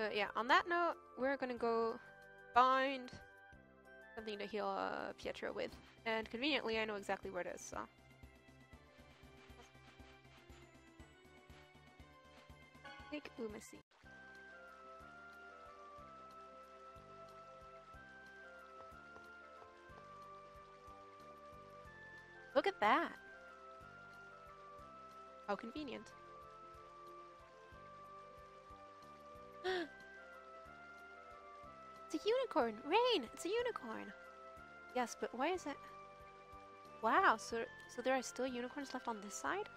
But yeah, on that note, we're gonna go find something to heal uh, Pietro with. And conveniently, I know exactly where it is, so. Take Umacy. Look at that! How convenient. it's a unicorn! Raine! It's a unicorn! Yes, but why is it... Wow, so, so there are still unicorns left on this side?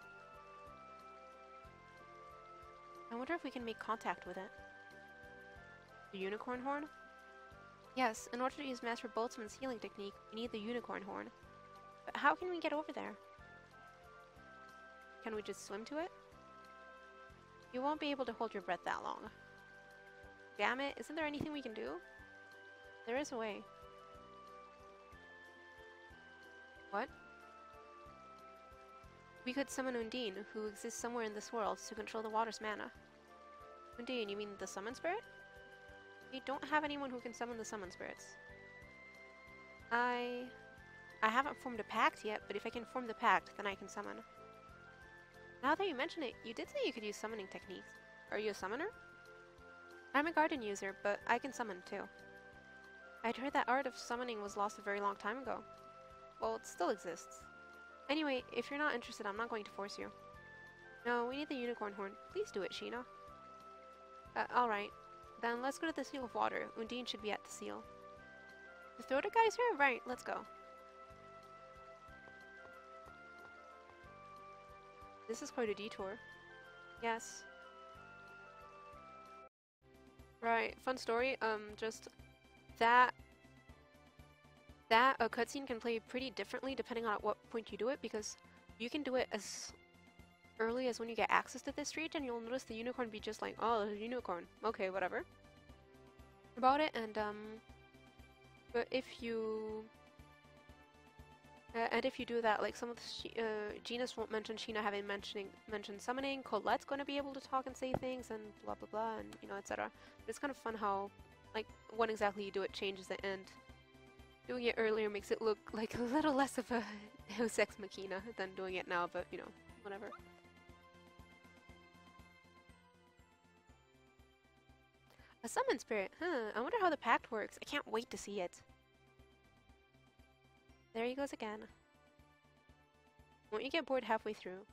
I wonder if we can make contact with it. The unicorn horn? Yes, in order to use Master Boltzmann's healing technique, we need the unicorn horn. But how can we get over there? Can we just swim to it? You won't be able to hold your breath that long. Damn it, isn't there anything we can do? There is a way. What? We could summon Undine, who exists somewhere in this world, to control the water's mana. Undine, you mean the summon spirit? We don't have anyone who can summon the summon spirits. I... I haven't formed a pact yet, but if I can form the pact, then I can summon. Now that you mention it, you did say you could use summoning techniques. Are you a summoner? I'm a garden user, but I can summon too. I'd heard that art of summoning was lost a very long time ago. Well, it still exists. Anyway, if you're not interested, I'm not going to force you. No, we need the unicorn horn. Please do it, Sheena. Uh, alright. Then let's go to the Seal of Water. Undine should be at the seal. The Thoda Geyser's here? Right, let's go. This is quite a detour. Yes. Right, fun story. Um, just that that a cutscene can play pretty differently depending on at what point you do it because you can do it as early as when you get access to this street and You'll notice the unicorn be just like, oh, there's a unicorn. Okay, whatever. About it, and um, but if you uh, and if you do that, like some of the uh, Genis won't mention Sheena having mentioning mentioned summoning. Colette's going to be able to talk and say things and blah blah blah and you know etc. But it's kind of fun how like when exactly you do it changes the end. Doing it earlier makes it look like a little less of a Deus Ex Machina than doing it now, but you know whatever. A summon spirit, huh? I wonder how the pact works. I can't wait to see it. There he goes again. Won't you get bored halfway through?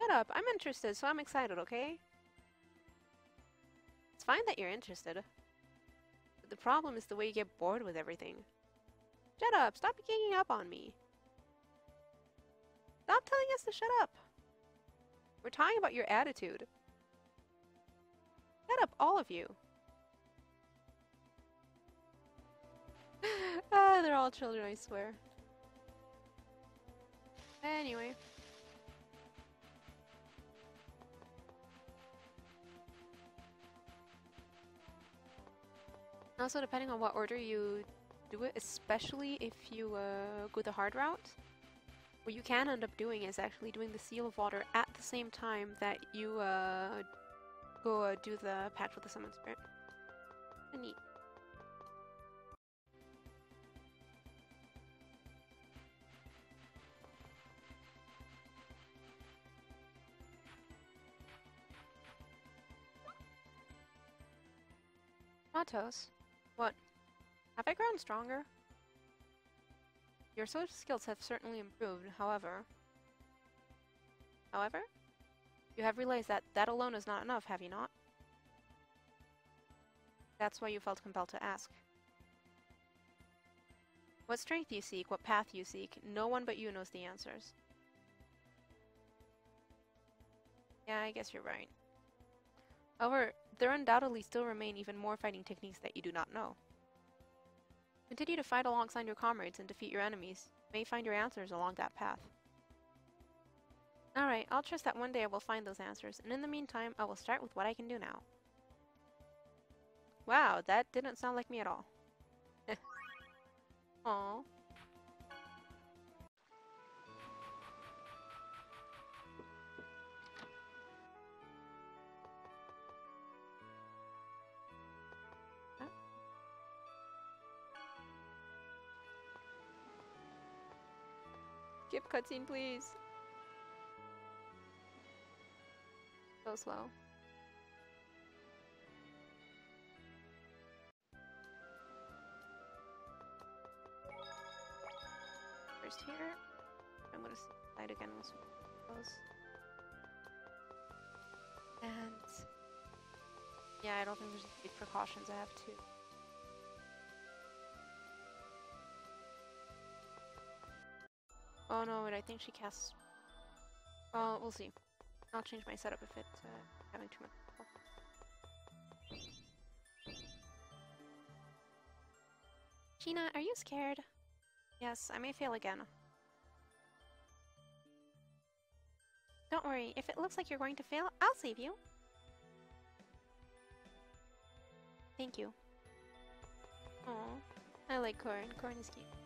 Shut up, I'm interested, so I'm excited, okay? It's fine that you're interested. But the problem is the way you get bored with everything. Shut up, stop ganging up on me. Stop telling us to shut up. We're talking about your attitude. Shut up, all of you. ah, they're all children, I swear. Anyway. Also, depending on what order you do it, especially if you uh, go the hard route, what you can end up doing is actually doing the Seal of Water at the same time that you uh, go uh, do the Pact with the Summon Spirit. Neat. Matos, what? Have I grown stronger? Your social skills have certainly improved, however... However? You have realized that that alone is not enough, have you not? That's why you felt compelled to ask. What strength you seek, what path you seek, no one but you knows the answers. Yeah, I guess you're right. However, there undoubtedly still remain even more fighting techniques that you do not know. Continue to fight alongside your comrades and defeat your enemies. You may find your answers along that path. Alright, I'll trust that one day I will find those answers, and in the meantime, I will start with what I can do now. Wow, that didn't sound like me at all. Aww. Skip cutscene, please. So slow. First here. I'm gonna slide again close. And yeah, I don't think there's big precautions I have to. Oh no, wait, I think she casts. Well, we'll see. I'll change my setup if it's uh, having too much. Sheena, are you scared? Yes, I may fail again. Don't worry, if it looks like you're going to fail, I'll save you. Thank you. Oh, I like Corn. Corn is cute.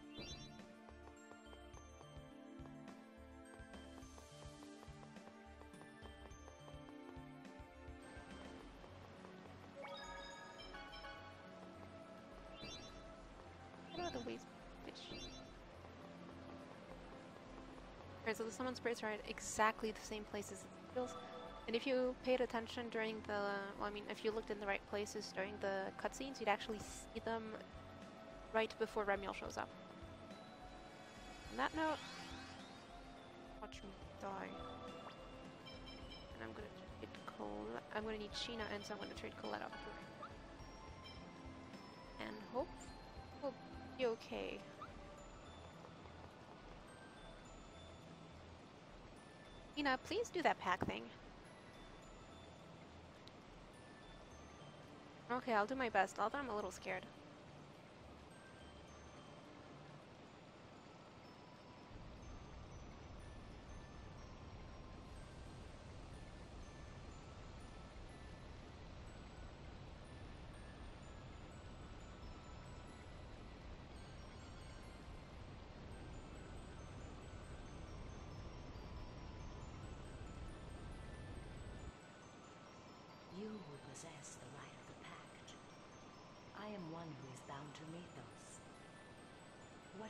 So the summon spirits are at exactly the same places as the seals. And if you paid attention during the, well, I mean, if you looked in the right places during the cutscenes, you'd actually see them right before Remiel shows up. On that note, watch me die. And I'm gonna trade Cole. I'm gonna need Sheena, and so I'm gonna trade Colette her. And hope we'll be okay. Sheena, please do that pact thing. Okay, I'll do my best, although I'm a little scared.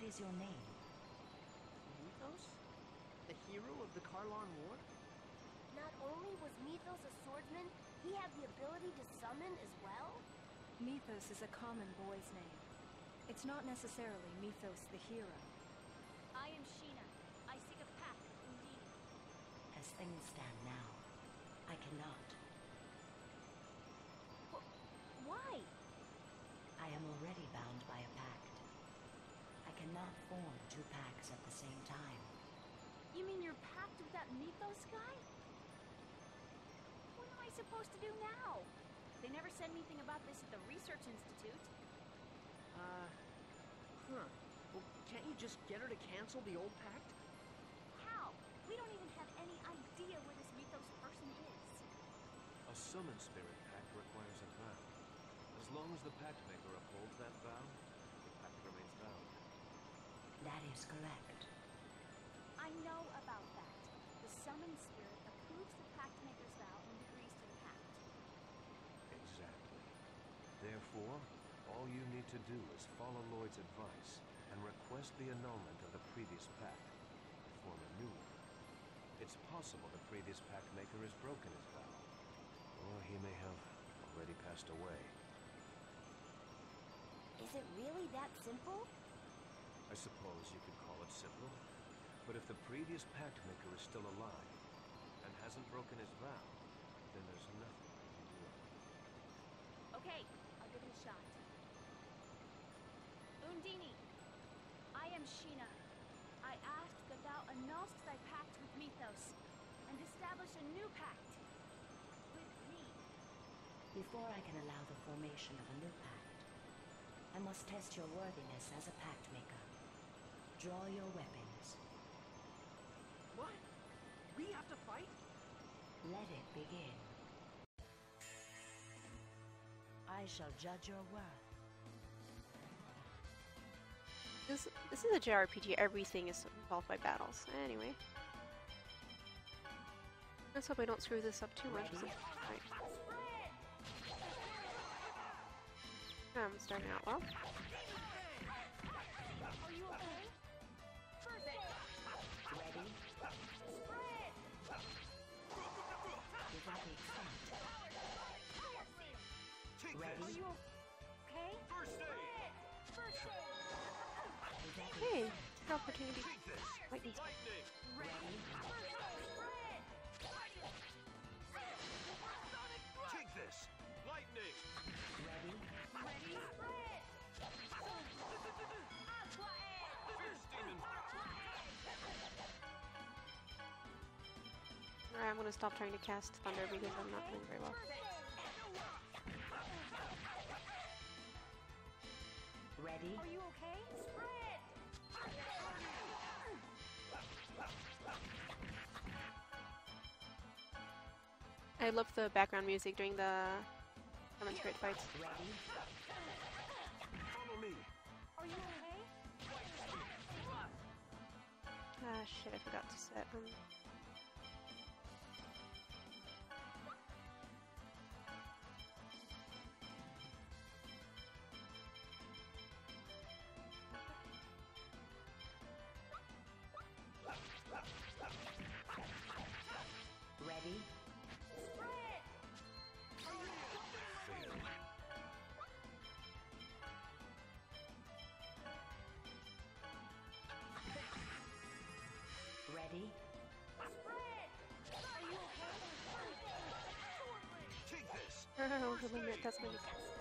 Is your name? Mithos? The hero of the Kharlan War? Not only was Mithos a swordsman, he had the ability to summon as well? Mithos is a common boy's name. It's not necessarily Mithos the hero. I am Sheena. I seek a path, indeed. As things stand now, I cannot. Form two pacts at the same time. You mean your pact with that Mithos guy? What am I supposed to do now? They never said anything about this at the Research Institute. Uh, huh. Well, can't you just get her to cancel the old pact? How? We don't even have any idea where this Mithos person is. A summon spirit pact requires a vow. As long as the pact maker upholds that vow, is correct. I know about that. The summoned spirit approves the pact maker's vow and agrees to the pact. Exactly. Therefore, all you need to do is follow Lloyd's advice and request the annulment of the previous pact. Form a new one. It's possible the previous pact maker has broken his vow. Or he may have already passed away. Is it really that simple? I suppose you could call it simple. But if the previous pact maker is still alive and hasn't broken his vow, then there's nothing I can do. Okay, I'll give it a shot. Undine, I am Sheena. I ask that thou annulst thy pact with Mithos and establish a new pact with me. Before I can allow the formation of a new pact, I must test your worthiness as a pact maker. Draw your weapons. What? We have to fight? Let it begin. I shall judge your worth. This this is a JRPG. Everything is involved by battles. Anyway, let's hope I don't screw this up too much. Right. I'm starting out well. Opportunity. Take this! Lightning. Lightning! Take this! Lightning! Ready? Ready? Spread! Aqua air! Fierce demon! Alright, I'm gonna stop trying to cast thunder because I'm not doing very well. Ready? Are you okay? Spread! I love the background music during the summon spirit fights. Ah, shit, I forgot to set. Um, over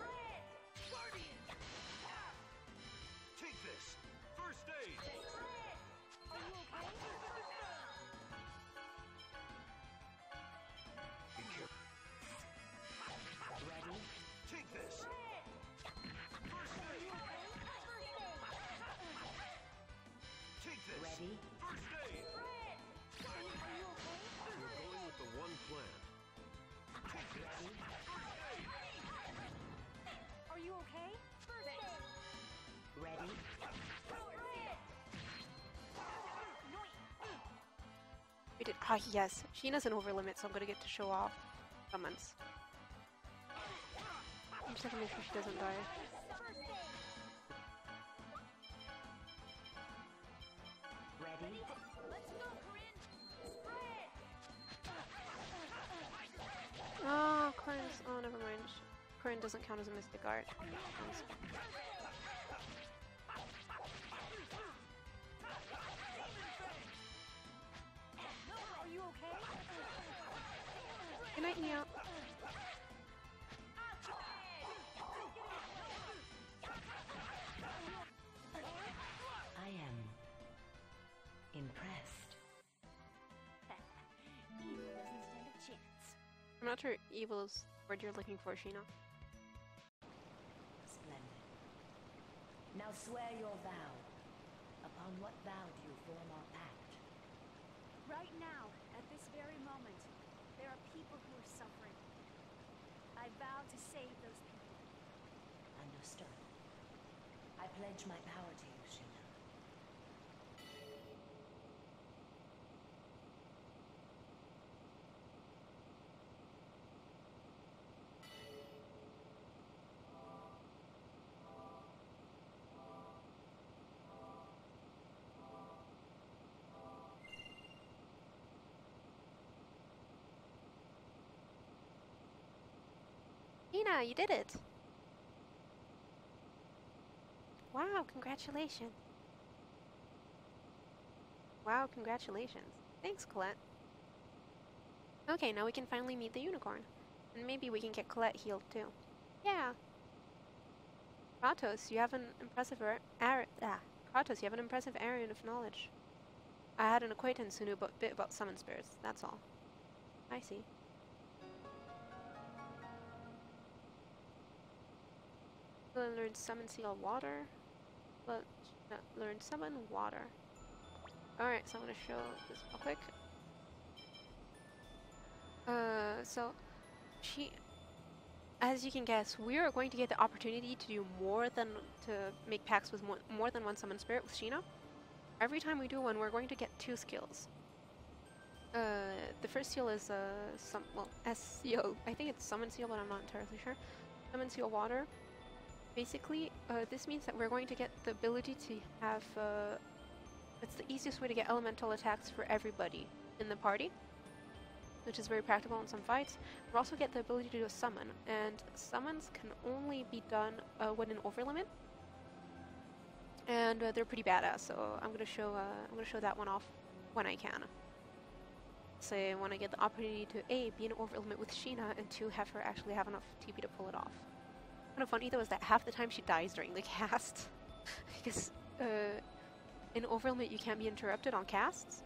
We did. Ah, yes. Sheena's an over limit, so I'm gonna get to show off summons. I'm just gonna make sure she doesn't die. Ready? Let's go, Corrine! Spread! Oh, Corrine's. Oh, never mind. Corrine doesn't count as a mystic art. Good night, I am impressed. Evil doesn't stand a chance. I'm not sure evil is the word you're looking for, Sheena. Splendid. Now swear your vow. Upon what vow do you form our pact? Right now, at this very moment, there are people who are suffering. I vow to save those people. Understood. I pledge my power to you, Sheena, you did it! Wow, congratulations. Wow, congratulations. Thanks, Colette. Okay, now we can finally meet the unicorn. And maybe we can get Colette healed too. Yeah. Kratos, you have an impressive ar- ah, Kratos, you have an impressive area of knowledge. I had an acquaintance who knew a bit about summon spirits, that's all. I see. Learn summon seal water. Uh, learn summon water. Alright, so I'm gonna show this real quick. Uh, so she, as you can guess, we are going to get the opportunity to do more than to make pacts with more, more than one summon spirit with Sheena. Every time we do one, we're going to get two skills. Uh, the first seal is uh, some well seal. I think it's summon seal, but I'm not entirely sure. Summon seal water. Basically, uh, this means that we're going to get the ability to have. Uh, it's the easiest way to get elemental attacks for everybody in the party. which is very practical in some fights. We also get the ability to do a summon, and summons can only be done uh, when in overlimit. And uh, they're pretty badass, so I'm gonna show uh, I'm gonna show that one off when I can. Say when I get the opportunity to a be in overlimit with Sheena, and two have her actually have enough TP to pull it off. Kind of funny though is that half the time she dies during the cast, because uh, in overlimit you can't be interrupted on casts,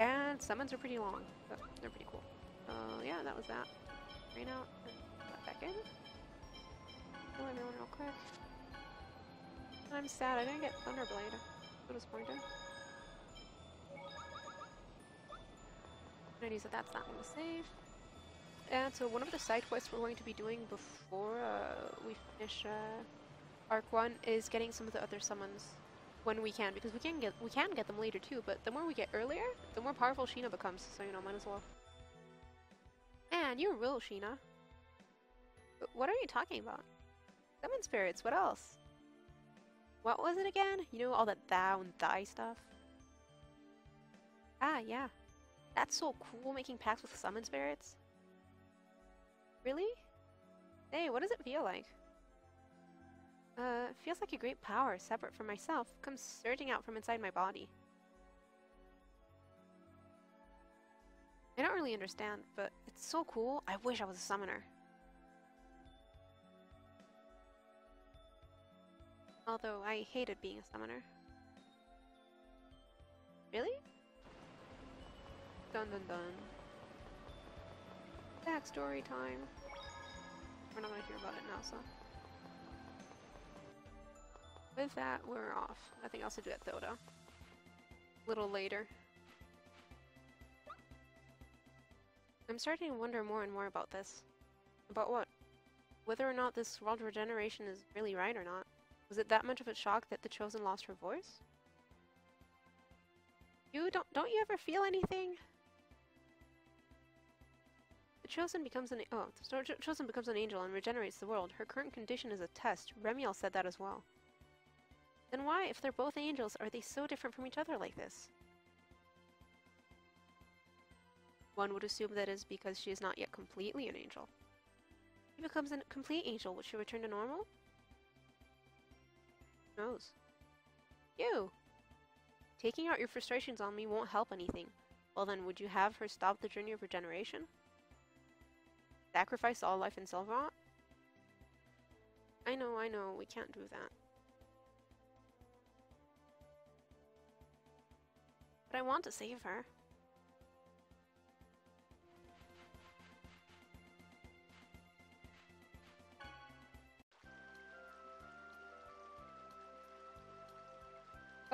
and summons are pretty long, but they're pretty cool. Uh, yeah, that was that. Rain out, and back in. Kill everyone real quick. I'm sad I didn't get Thunderblade. So disappointed. Notice that that's not going to save. And so one of the side quests we're going to be doing before uh, we finish uh, Arc 1 is getting some of the other summons when we can, because we can get we can get them later too, but the more we get earlier, the more powerful Sheena becomes, so you know, might as well. Man, you're real, Sheena. But what are you talking about? Summon spirits, what else? What was it again? You know, all that thou and thy stuff? Ah, yeah. That's so cool, making pacts with summon spirits. Really? Hey, what does it feel like? Uh, it feels like a great power, separate from myself, comes surging out from inside my body. I don't really understand, but it's so cool, I wish I was a summoner. Although I hated being a summoner. Really? Dun dun dun. Backstory time. We're not gonna hear about it now, so. With that, we're off. Nothing else to do at Thoda. A little later. I'm starting to wonder more and more about this. About what? Whether or not this world regeneration is really right or not. Was it that much of a shock that the Chosen lost her voice? You don't don't you ever feel anything? Chosen becomes an oh, the Chosen becomes an angel and regenerates the world. Her current condition is a test. Remiel said that as well. Then why, if they're both angels, are they so different from each other like this? One would assume that is because she is not yet completely an angel. She becomes a complete angel, would she return to normal? Who knows? You! Taking out your frustrations on me won't help anything. Well then, would you have her stop the journey of regeneration? Sacrifice all life in Sylvarant? I know, I know, we can't do that. But I want to save her.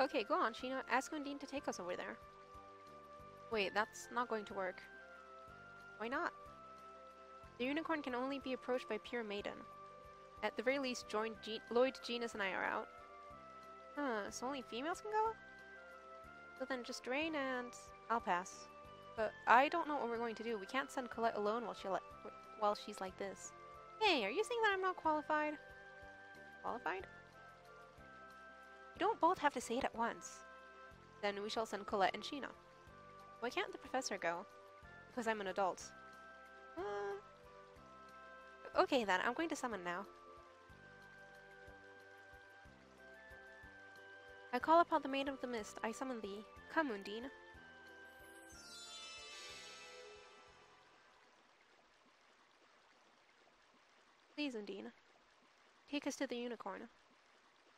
Okay, go on, Sheena. Ask Undine to take us over there. Wait, that's not going to work. Why not? The unicorn can only be approached by pure maiden. At the very least, join Lloyd, Genis, and I are out. Huh, so only females can go? So then just Drain and I'll pass. But I don't know what we're going to do. We can't send Colette alone while she while she's like this. Hey, are you saying that I'm not qualified? Qualified? You don't both have to say it at once. Then we shall send Colette and Sheena. Why can't the professor go? Because I'm an adult. Uh, okay then, I'm going to summon now. I call upon the Maid of the Mist, I summon thee. Come, Undine. Please, Undine. Take us to the unicorn.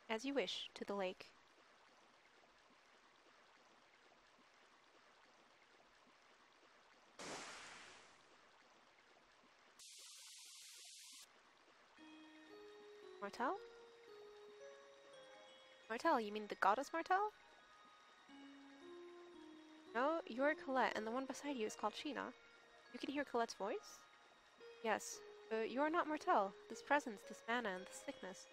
As you wish, to the lake. Martel? Martel, you mean the goddess Martel? No, you're Colette, and the one beside you is called Sheena. You can hear Colette's voice? Yes, but you are not Martel. This presence, this mana, and this sickness.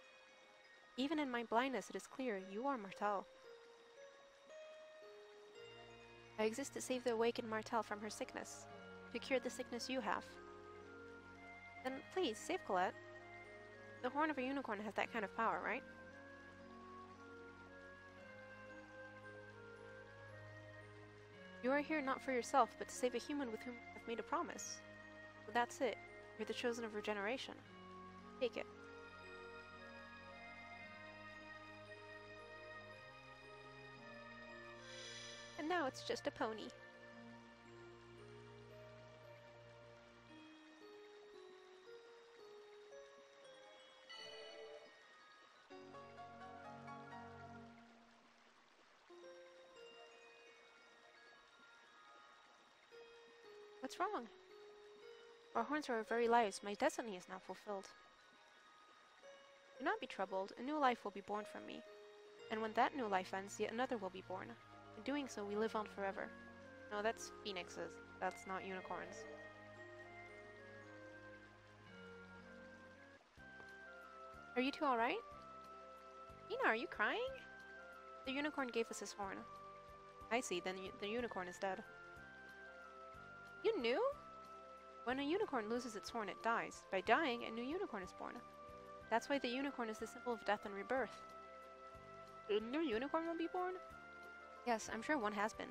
Even in my blindness, it is clear you are Martel. I exist to save the awakened Martel from her sickness, to cure the sickness you have. Then please, save Colette. The horn of a unicorn has that kind of power, right? You are here not for yourself, but to save a human with whom I've made a promise. That's it. You're the chosen of regeneration. Take it. And now it's just a pony. What's wrong? Our horns are our very lives. My destiny is now fulfilled. Do not be troubled. A new life will be born from me. And when that new life ends, yet another will be born. In doing so, we live on forever. No, that's phoenixes. That's not unicorns. Are you two alright? Ina, are you crying? The unicorn gave us his horn. I see, then the unicorn is dead. You knew? When a unicorn loses its horn, it dies. By dying, a new unicorn is born. That's why the unicorn is the symbol of death and rebirth. A new unicorn will be born? Yes, I'm sure one has been.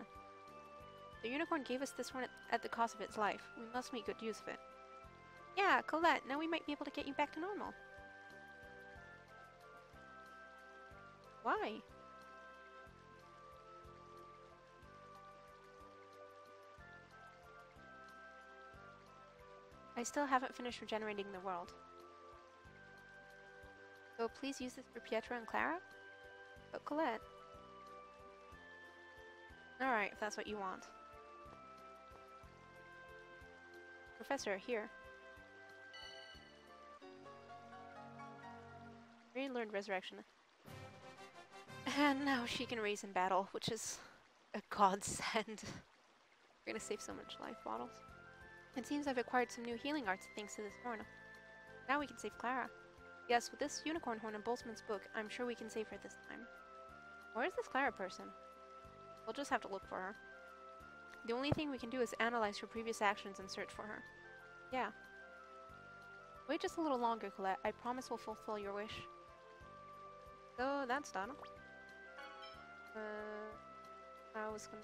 The unicorn gave us this horn at, the cost of its life. We must make good use of it. Yeah, Colette, now we might be able to get you back to normal. Why? I still haven't finished regenerating the world. So please use this for Pietro and Clara? But Colette. Alright, if that's what you want. Professor, here. Raine learned resurrection. And now she can raise in battle, which is a godsend. We're gonna save so much life bottles. It seems I've acquired some new healing arts thanks to this horn. Now we can save Clara. Yes, with this unicorn horn in Boltzmann's book, I'm sure we can save her this time. Where is this Clara person? We'll just have to look for her. The only thing we can do is analyze her previous actions and search for her. Yeah. Wait just a little longer, Colette. I promise we'll fulfill your wish. So, that's done. Uh, I was gonna...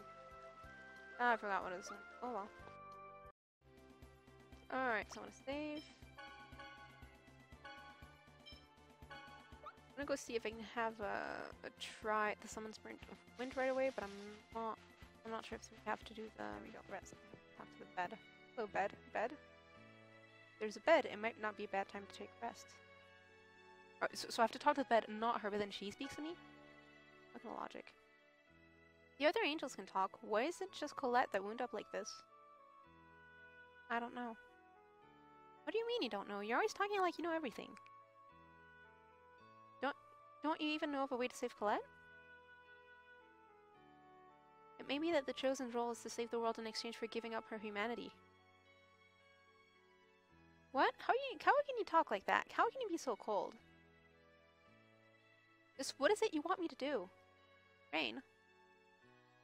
Ah, I forgot what it was. Oh well. Alright, so I'm gonna save. I'm gonna go see if I can have a, a try at the summon sprint of wind right away, but I'm not I'm not sure if we have to do the we got rest. Talk to the bed. Hello bed. Bed. There's a bed, it might not be a bad time to take rest. Alright, so, so I have to talk to the bed not her, but then she speaks to me? What kind of logic. The other angels can talk. Why is it just Colette that wound up like this? I don't know. What do you mean you don't know? You're always talking like you know everything. Don't don't you even know of a way to save Colette? It may be that the chosen's role is to save the world in exchange for giving up her humanity. What? How you how can you talk like that? How can you be so cold? Just what is it you want me to do? Raine.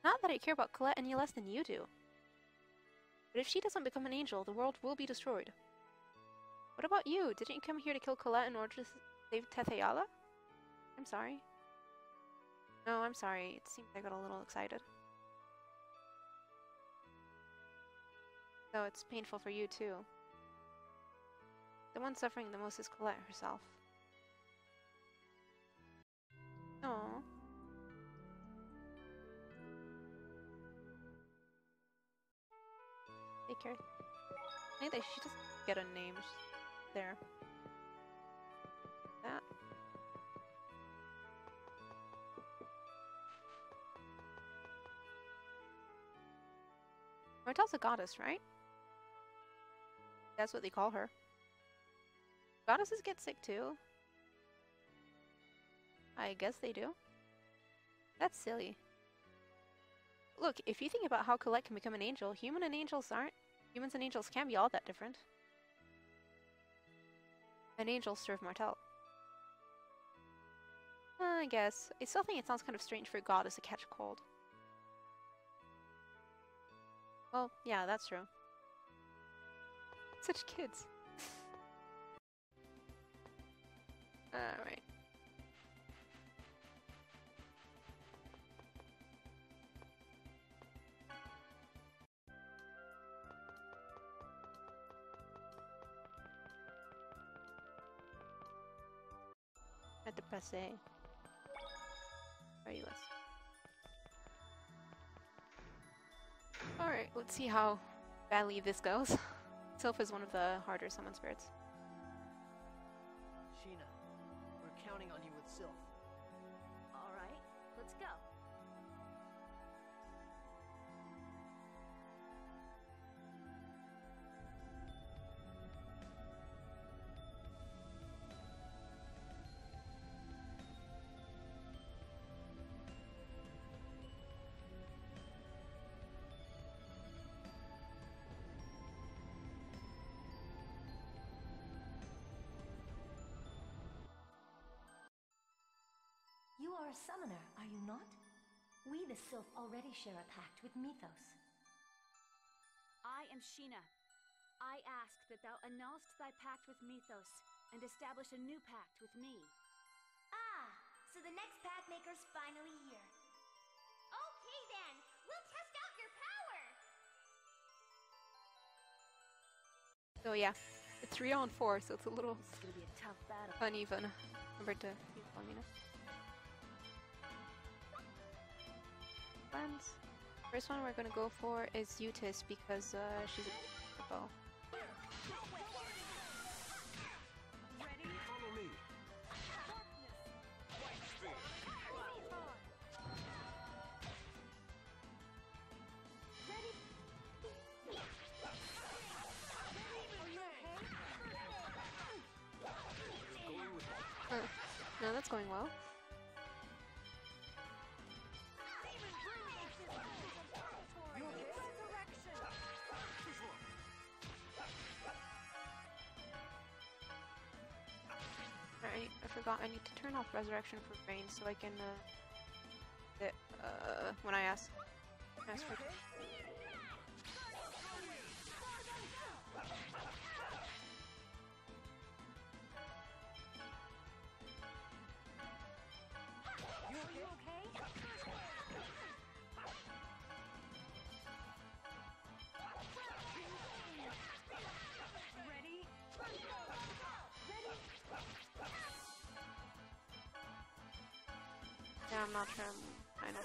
Not that I care about Colette any less than you do. But if she doesn't become an angel, the world will be destroyed. What about you? Didn't you come here to kill Colette in order to save Tethe'alla? I'm sorry. No, I'm sorry. It seems I got a little excited. So it's painful for you too. The one suffering the most is Colette herself. Oh. Take care. I think that she just get a name just there. That. A goddess, right? That's what they call her. Goddesses get sick too. I guess they do. That's silly. Look, if you think about how Colette can become an angel, human and angels aren't. Humans and angels can't be all that different. And angel serve Martel. Uh, I guess. I still think it sounds kind of strange for a goddess to catch cold. Well, yeah, that's true. Such kids. Alright. Less. Alright, let's see how badly this goes. Sylph is one of the harder summon spirits. You are a summoner, are you not? We, the Sylph, already share a pact with Mithos. I am Sheena. I ask that thou annulst thy pact with Mithos and establish a new pact with me. Ah, so the next pact maker's finally here. Okay then, we'll test out your power! So yeah, it's 3 on 4, so it's a little This is gonna be a tough battle. uneven compared to Yamina. Friends. First one we're gonna go for is Yutis because uh, she's a bow. Follow. Uh, no, that's going well. Forgot I need to turn off Resurrection for Raine so I can, uh, it, uh, when I ask, ask for I'm not sure I'm, I know.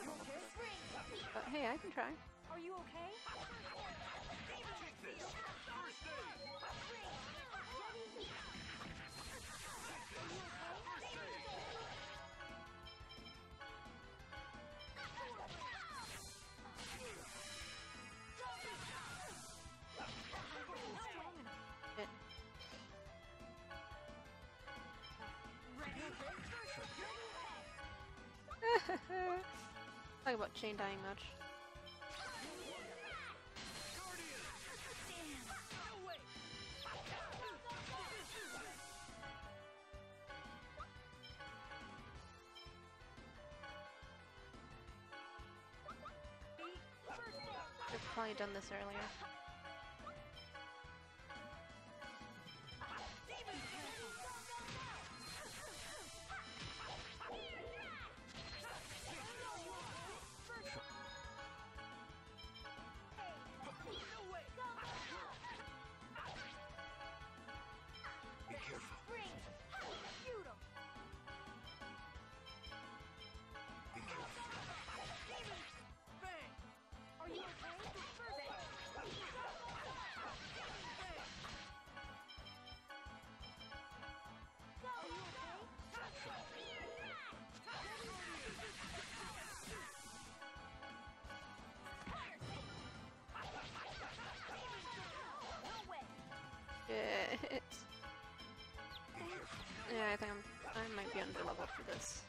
But hey, I can try. Are you okay? Talk about chain dying much. I've probably done this earlier. Under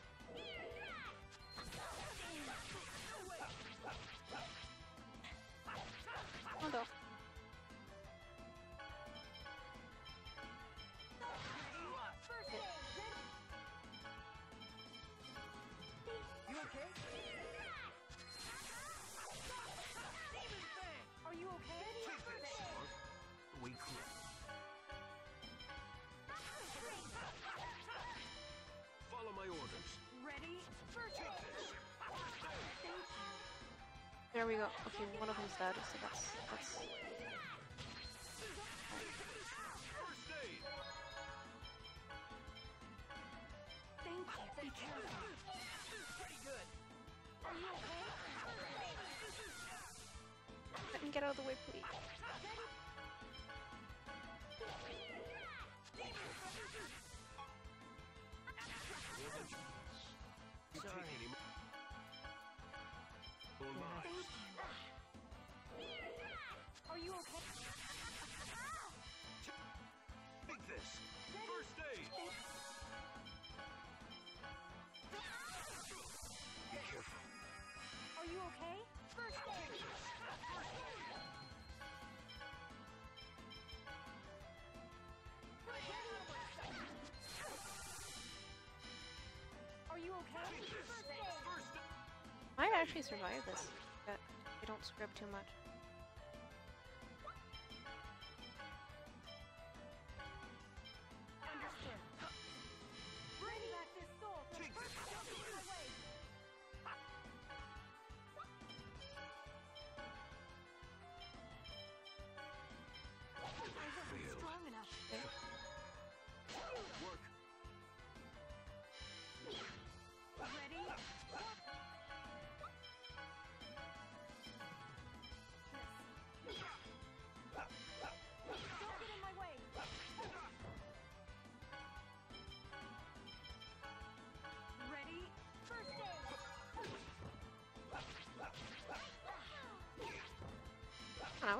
There we go. Okay, one of them's dead, so that's... that's... Thank you. Be careful. Let me get out of the way, please. Sorry. Thank you okay? First aid. Are you okay? First aid. Might actually survived this. But we don't scrub too much.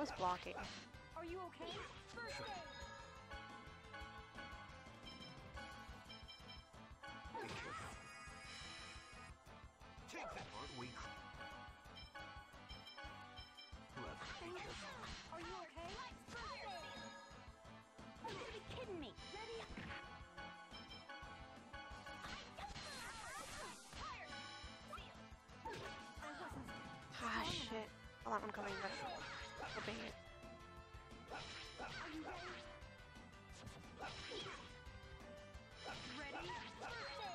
Was blocking. Are you okay? First aid. Take that. Aren't we? Left. Be careful. Are you okay? Aid. You gotta be kidding me. Ready? Ah, shit. Saw that one coming, but hoping it. Ready? Ready? First aid.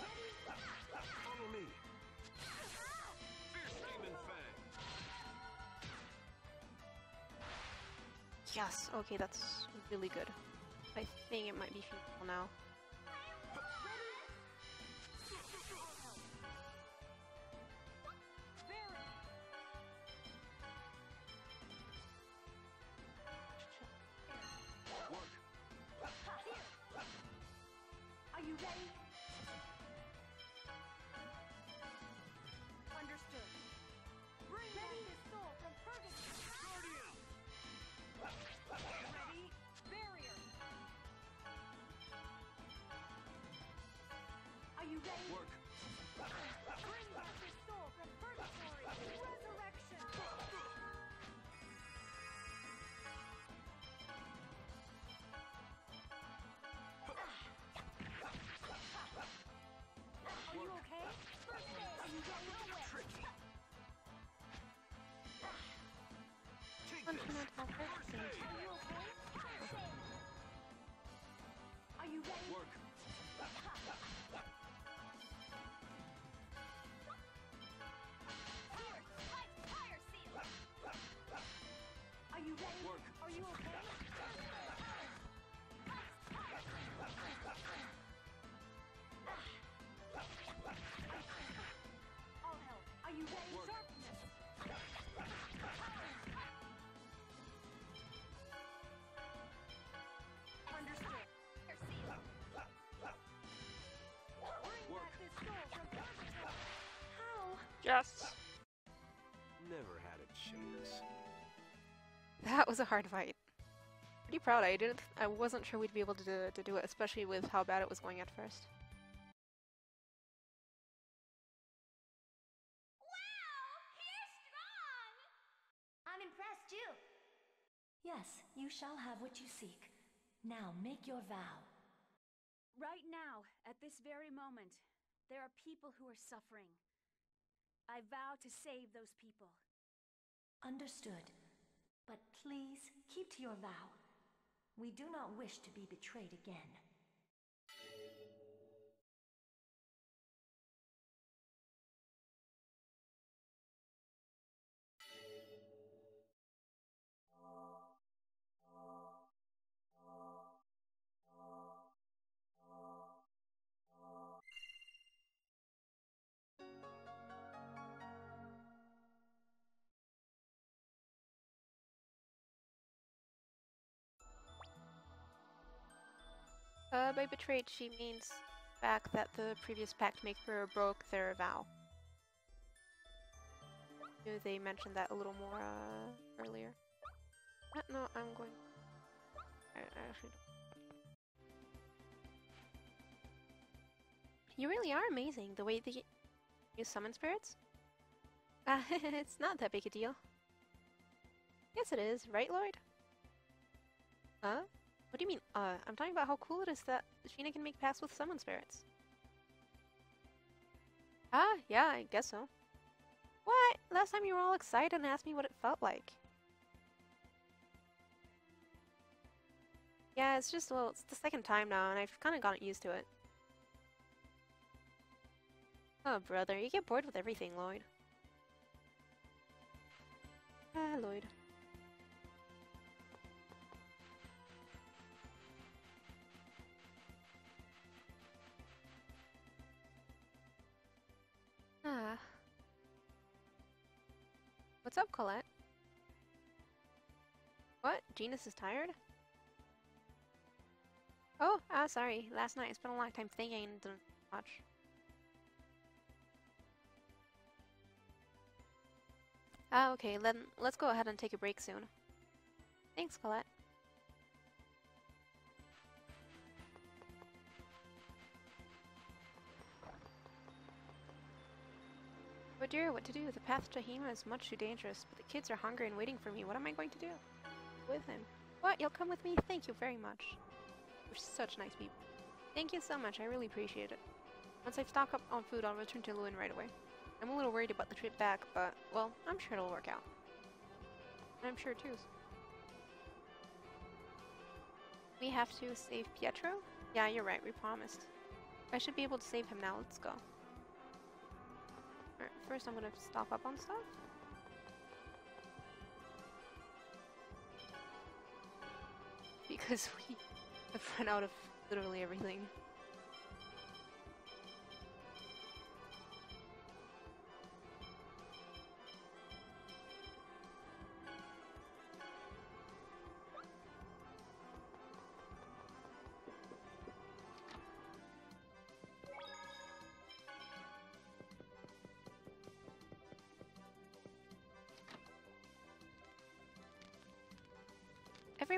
Ready? Follow me. Fierce demon fang. Yes, okay, that's really good. I think it might be feasible now. Are That was a hard fight. Pretty proud. I didn't. I wasn't sure we'd be able to do, to do it, especially with how bad it was going at first. Wow! I'm impressed too. Yes, you shall have what you seek. Now make your vow. Right now, at this very moment, there are people who are suffering. I vow to save those people. Understood. But please keep to your vow. We do not wish to be betrayed again. Uh, by betrayed, she means fact that the previous pact maker broke their vow. They mentioned that a little more uh, earlier. Uh, no, I'm going. I, I You really are amazing. The way that you, you summon spirits. Uh, it's not that big a deal. Yes, it is, right, Lloyd? Huh? What do you mean, uh? I'm talking about how cool it is that Sheena can make pacts with summon spirits. Ah, yeah, I guess so. What? Last time you were all excited and asked me what it felt like. Yeah, it's just, well, it's the second time now, and I've kind of gotten used to it. Oh, brother, you get bored with everything, Lloyd. Ah, Lloyd. What's up, Colette? What? Genis is tired? Oh, ah, sorry. Last night I spent a long time thinking and didn't watch. Ah, okay, then let's go ahead and take a break soon. Thanks, Colette. Dear, what to do? The path to Hima is much too dangerous, but the kids are hungry and waiting for me. What am I going to do? With him. What? You'll come with me? Thank you very much. You're such nice people. Thank you so much, I really appreciate it. Once I've stocked up on food, I'll return to Luin right away. I'm a little worried about the trip back, but, well, I'm sure it'll work out. I'm sure too. We have to save Pietro? Yeah, you're right, we promised. I should be able to save him now, let's go. First I'm gonna stock up on stuff. Because we have run out of literally everything.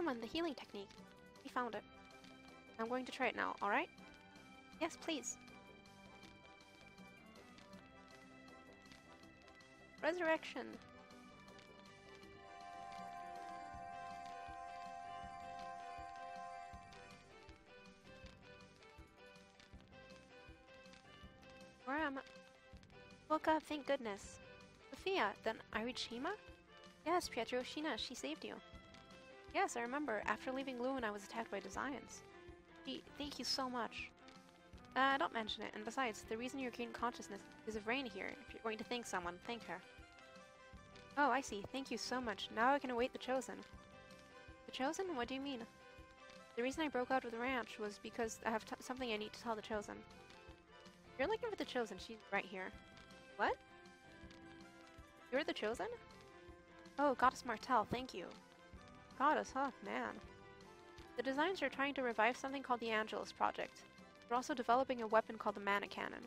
Everyone, the healing technique. We found it. I'm going to try it now, alright? Yes, please. Resurrection. Where am I? Woke up, thank goodness. Sophia, then I reached Hima? Yes, Pietro, Sheena, she saved you. Yes, I remember. After leaving Luin, I was attacked by Desians. Gee, thank you so much. Uh, don't mention it. And besides, the reason you're gaining consciousness is of Raine here. If you're going to thank someone, thank her. Oh, I see. Thank you so much. Now I can await the Chosen. The Chosen? What do you mean? The reason I broke out of the ranch was because I have something I need to tell the Chosen. You're looking for the Chosen, she's right here. What? You're the Chosen? Oh, Goddess Martel, thank you. Goddess, huh? Man. The Desians are trying to revive something called the Angelus Project. They're also developing a weapon called the Mana Cannon.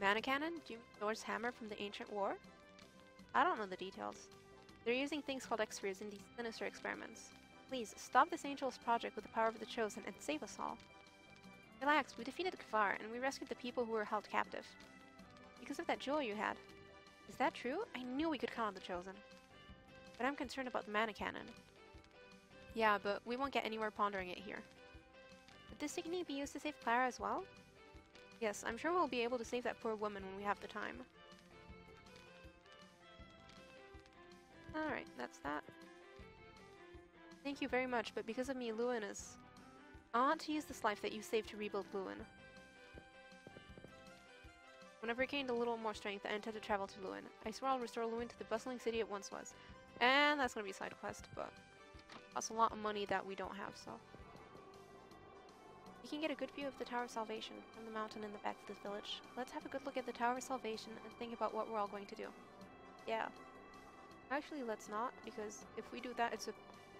Mana Cannon? Do you mean Thor's hammer from the ancient war? I don't know the details. They're using things called Exspheres in these sinister experiments. Please, stop this Angelus Project with the power of the Chosen and save us all. Relax, we defeated Kvar and we rescued the people who were held captive. Because of that jewel you had. Is that true? I knew we could count on the Chosen. But I'm concerned about the mana cannon. Yeah, but we won't get anywhere pondering it here. Would this technique be used to save Clara as well? Yes, I'm sure we'll be able to save that poor woman when we have the time. Alright, that's that. Thank you very much, but because of me, Luin is... I want to use this life that you saved to rebuild Luin. When I've regained a little more strength, I intend to travel to Luin. I swear I'll restore Luin to the bustling city it once was. And that's gonna be a side quest, but that's a lot of money that we don't have, so. You can get a good view of the Tower of Salvation from the mountain in the back of this village. Let's have a good look at the Tower of Salvation and think about what we're all going to do. Yeah. Actually, let's not, because if we do that, it's a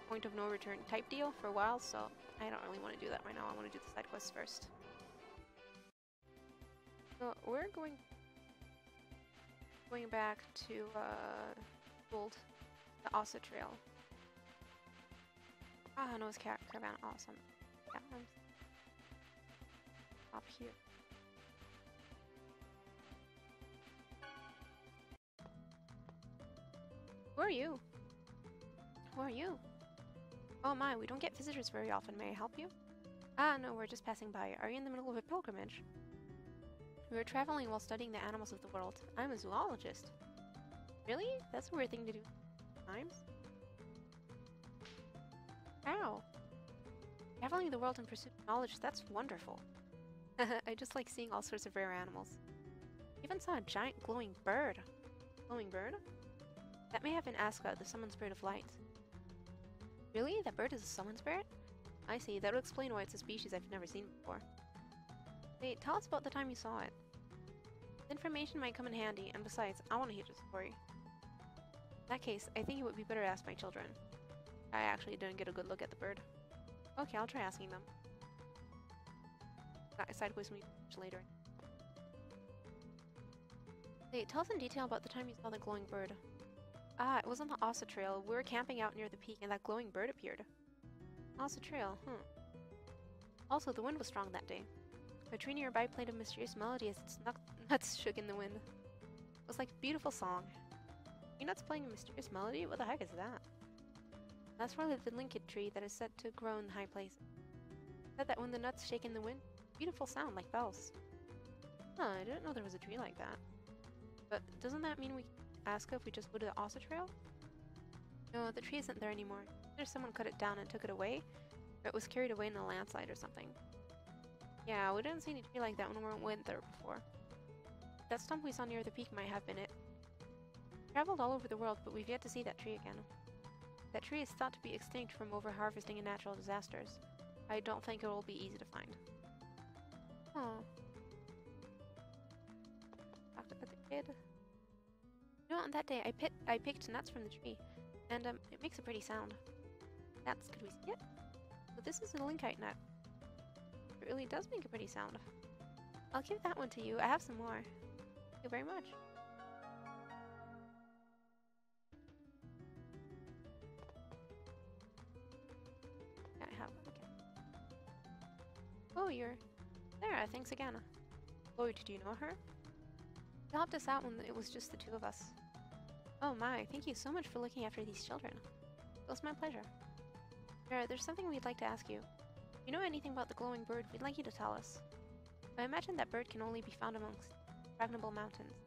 point of no return type deal for a while, so I don't really want to do that right now. I want to do the side quests first. So we're going going back to uh, Gold, the Ossa Trail. Ah, no, it's car caravan. Awesome. Yeah, I'm up here. Who are you? Who are you? Oh my, we don't get visitors very often. May I help you? Ah, no, we're just passing by. Are you in the middle of a pilgrimage? We were traveling while studying the animals of the world. I'm a zoologist. Really? That's a weird thing to do. Times? Ow. Traveling the world in pursuit of knowledge, that's wonderful. I just like seeing all sorts of rare animals. I Even saw a giant glowing bird. Glowing bird? That may have been Aska, the summoned spirit of light. Really? That bird is a summoned spirit? I see. That would explain why it's a species I've never seen before. Wait, tell us about the time you saw it. Information might come in handy, and besides, I want to hear the story. In that case, I think it would be better to ask my children. I actually didn't get a good look at the bird. Okay, I'll try asking them. Side quest we later. Wait, tell us in detail about the time you saw the glowing bird. Ah, it was on the Ossa Trail. We were camping out near the peak and that glowing bird appeared. Ossa Trail, hmm. Also, the wind was strong that day. A tree nearby played a mysterious melody as its nuts shook in the wind. It was like a beautiful song. Your nuts playing a mysterious melody? What the heck is that? That's probably the linkite tree that is said to grow in high places. Said that when the nuts shake in the wind, beautiful sound like bells. Huh, I didn't know there was a tree like that. But doesn't that mean we ask if we just go to the Ossa Trail? No, the tree isn't there anymore. Either someone cut it down and took it away, or it was carried away in a landslide or something. Yeah, we didn't see any tree like that when we went there before. That stump we saw near the peak might have been it. Traveled all over the world, but we've yet to see that tree again. That tree is thought to be extinct from over-harvesting and natural disasters. I don't think it will be easy to find. Oh. Talked about the kid. You know, on that day, I, pit I picked nuts from the tree, and um, it makes a pretty sound. Nuts, could we see it? So this is a linkite nut. It really does make a pretty sound. I'll give that one to you. I have some more. Thank you very much. Oh, you're there. Thanks again. Oh, Lloyd, do you know her? She helped us out when it was just the two of us. Oh my, thank you so much for looking after these children. It was my pleasure. Vera, there's something we'd like to ask you. If you know anything about the glowing bird, we'd like you to tell us. I imagine that bird can only be found amongst impregnable mountains,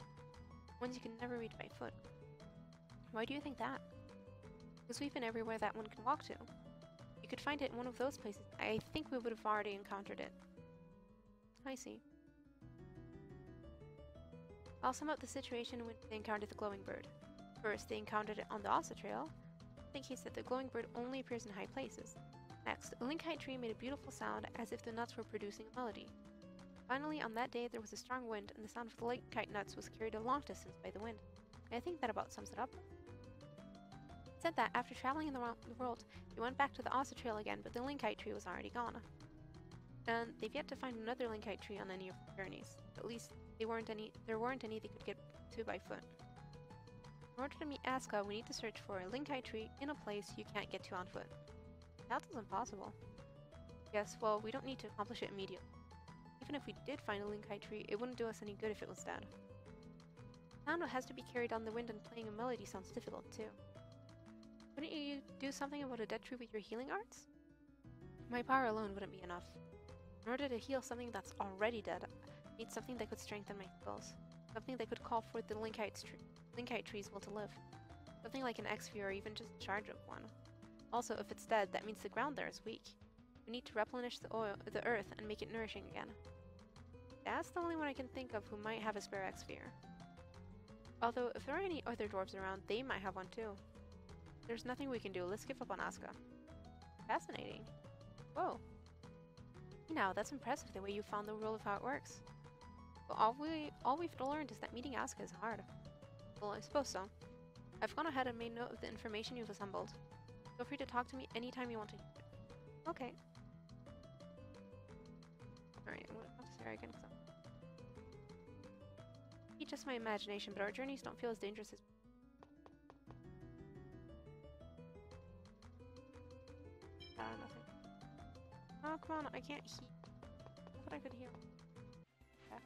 ones you can never reach by foot. Why do you think that? Because we've been everywhere that one can walk to. Could find it in one of those places. I think we would have already encountered it. I see. I'll sum up the situation when they encountered the glowing bird. First, they encountered it on the Ossa Trail. He said the glowing bird only appears in high places. Next, a linkite tree made a beautiful sound as if the nuts were producing a melody. Finally, on that day, there was a strong wind, and the sound of the linkite nuts was carried a long distance by the wind. I think that about sums it up. Said that after traveling in the, the world, they went back to the Ossa Trail again, but the linkite tree was already gone. And they've yet to find another linkite tree on any of their journeys. At least, they weren't any. There weren't any they could get to by foot. In order to meet Aska, we need to search for a linkite tree in a place you can't get to on foot. That's impossible. Yes, well, we don't need to accomplish it immediately. Even if we did find a linkite tree, it wouldn't do us any good if it was dead. Sound has to be carried on the wind and playing a melody sounds difficult too. Wouldn't you do something about a dead tree with your healing arts? My power alone wouldn't be enough. In order to heal something that's already dead, I need something that could strengthen my skills. Something that could call forth the linkite, tr linkite tree's will to live. Something like an Exsphere or even just a charge of one. Also, if it's dead, that means the ground there is weak. We need to replenish the oil, the earth, and make it nourishing again. That's the only one I can think of who might have a spare Exsphere. Although, if there are any other dwarves around, they might have one too. There's nothing we can do. Let's give up on Aska. Fascinating. Whoa. Now, that's impressive the way you found the rule of how it works. But all, we, all we've learned is that meeting Aska is hard. Well, I suppose so. I've gone ahead and made note of the information you've assembled. Feel free to talk to me anytime you want to. Okay. Alright, I'm gonna talk to Sarah again because just my imagination, but our journeys don't feel as dangerous as Oh, come on, I can't hear. I thought I could hear. Back.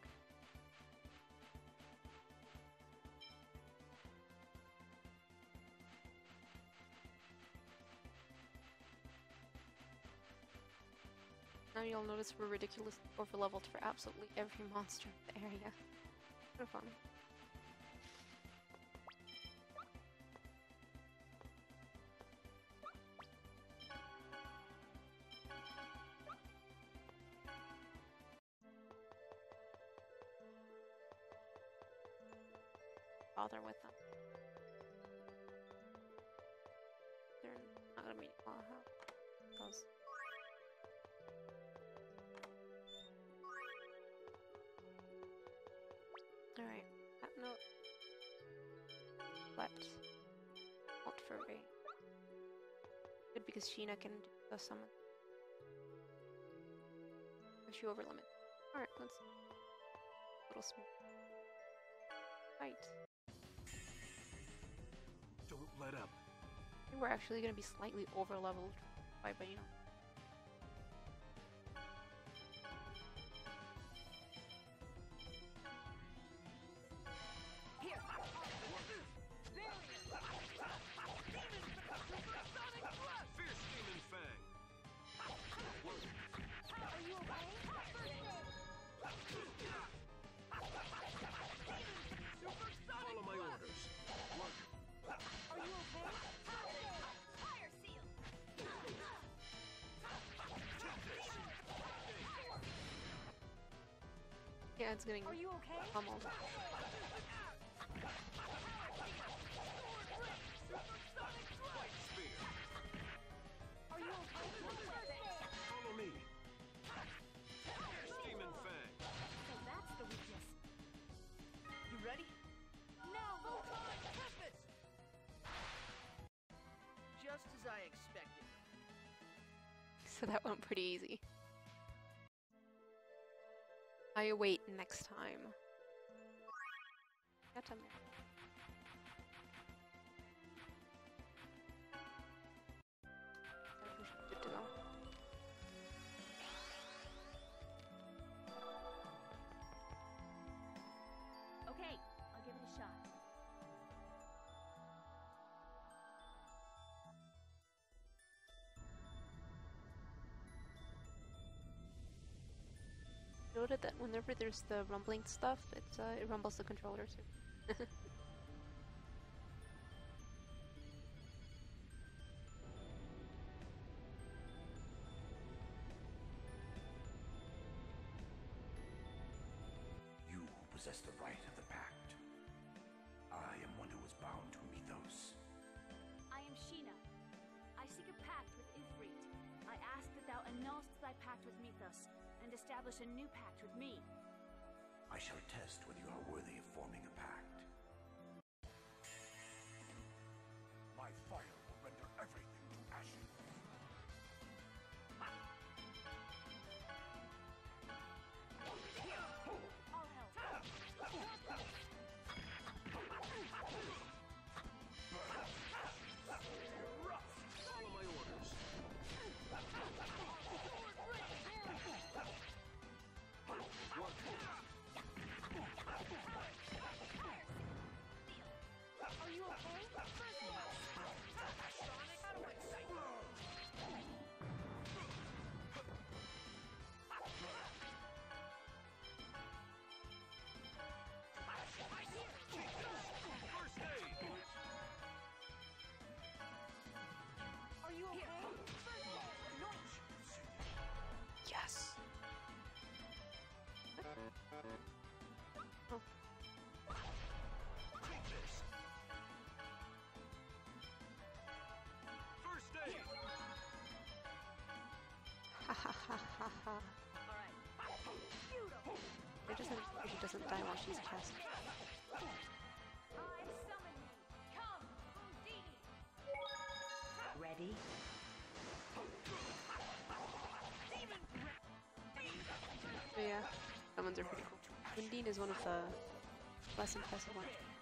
Now you'll notice we're ridiculously overleveled for absolutely every monster in the area. Kind of. But not for me. Good because Sheena can do summon. If she over limit. Alright, let's little smooth. Right. Don't let up. I think we're actually gonna be slightly over leveled by by you know. Yeah, getting Are you okay? pummeled. Light Are you okay? Follow me! Demon Fang! So that's the weakness. You ready? Now, Photon Tempest! Just as I expected. So that went pretty easy. I await next time. Noted that whenever there's the rumbling stuff, it uh, it rumbles the controller too. doesn't die while she's casting. I summon thee. Come, Undine. Ready? But yeah, ones are pretty cool. Undine is one of the less impressive ones.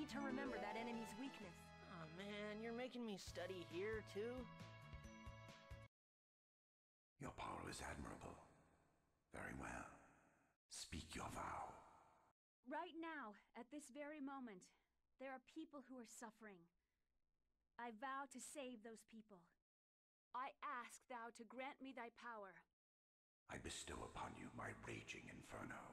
Need to remember that enemy's weakness. Oh man, you're making me study here too? Your power is admirable. Very well. Speak your vow. Right now, at this very moment, there are people who are suffering. I vow to save those people. I ask thou to grant me thy power. I bestow upon you my raging inferno.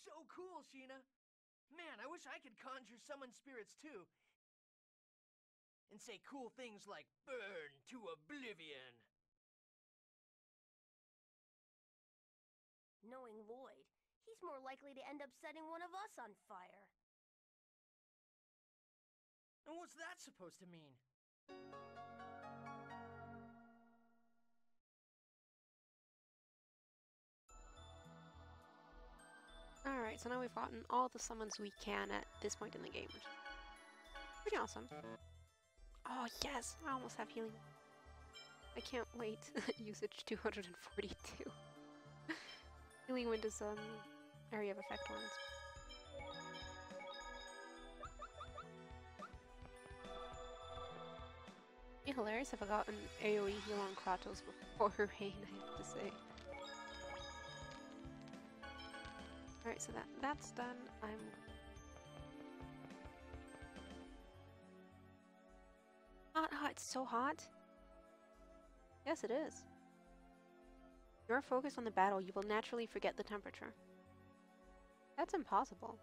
So cool, Sheena! Man, I wish I could conjure summon spirits too. And say cool things like, burn to oblivion. Knowing Lloyd, he's more likely to end up setting one of us on fire. And what's that supposed to mean? Alright, so now we've gotten all the summons we can at this point in the game. Pretty awesome. Oh yes! I almost have healing. I can't wait. Usage 242. healing wind is um area of effect ones. Be hilarious if I got an AoE heal on Kratos before Raine, I have to say. Alright, so that that's done. I'm hot, hot. It's so hot. Yes, it is. You're focused on the battle, you will naturally forget the temperature. That's impossible.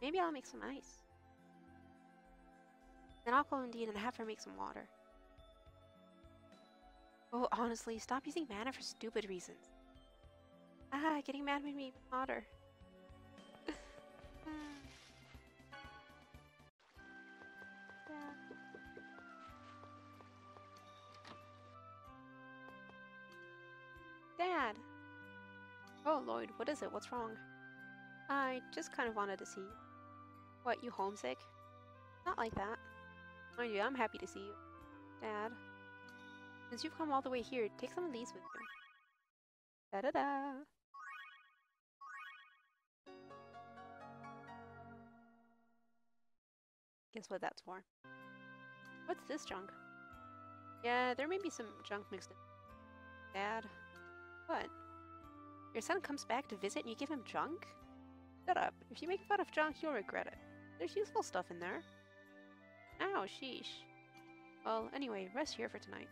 Maybe I'll make some ice. Then I'll call Undine and have her make some water. Oh, honestly, stop using mana for stupid reasons. Ah, getting mad made me hotter. Dad! Oh, Lloyd, what is it? What's wrong? I just kind of wanted to see you. What, you homesick? Not like that. Mind you, I'm happy to see you. Dad. Since you've come all the way here, take some of these with you. Da da da Guess what that's for? What's this junk? Yeah, there may be some junk mixed in. Dad? What? Your son comes back to visit and you give him junk? Shut up. If you make fun of junk, you'll regret it. There's useful stuff in there. Ow, sheesh. Well, anyway, rest here for tonight.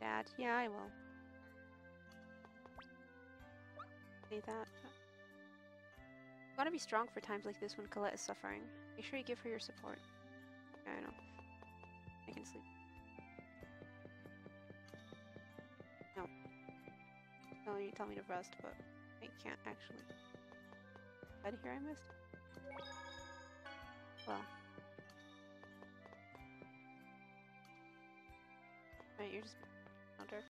Dad, yeah, I will. Say that. Gotta be strong for times like this when Colette is suffering. Make sure you give her your support. I know. I can sleep. No. No, you tell me to rest, but I can't actually. I hear I missed? Well. Right, you're just.